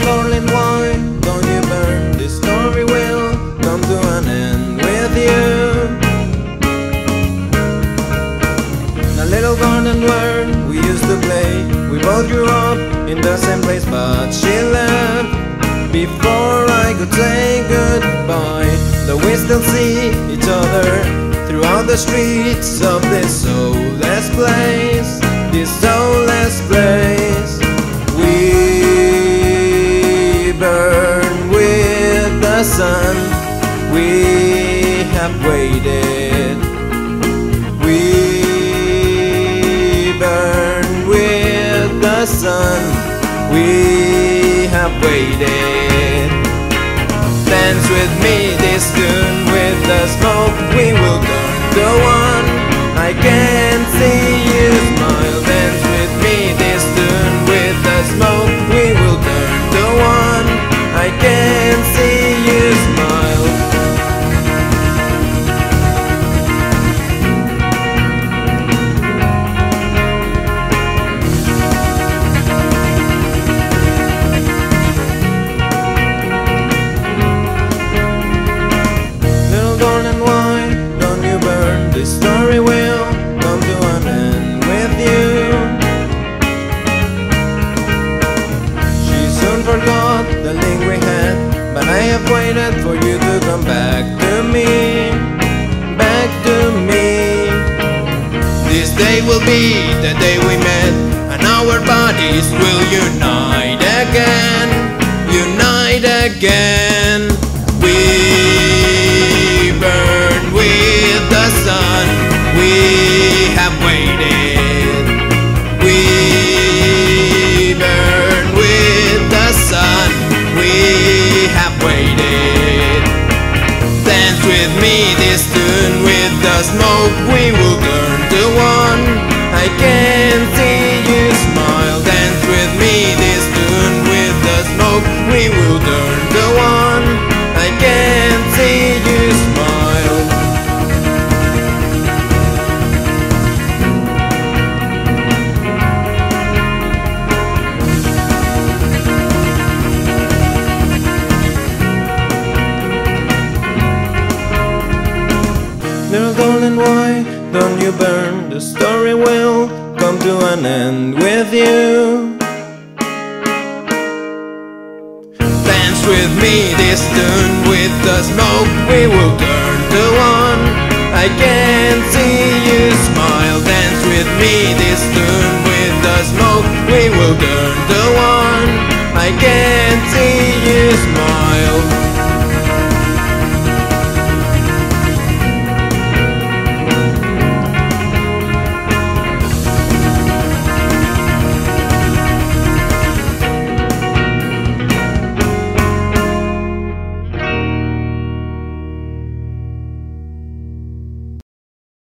Darling, why don't you burn? This story will come to an end with you. The little garden where we used to play. We both grew up in the same place, but she left before I could say goodbye. Though we still see each other throughout the streets of this soulless place, this burn with the sun. We have waited. We burn with the sun. We have waited. Dance with me this tune waited for you to come back to me, back to me. This day will be the day we met, and our bodies will unite again, unite again. Smoke. We will burn the one. I can Little golden why don't you burn? The story will come to an end with you. Dance with me this tune with the smoke We will turn to one. I can see you smile. Dance with me this tune with the smoke We will turn to one. I can see you smile.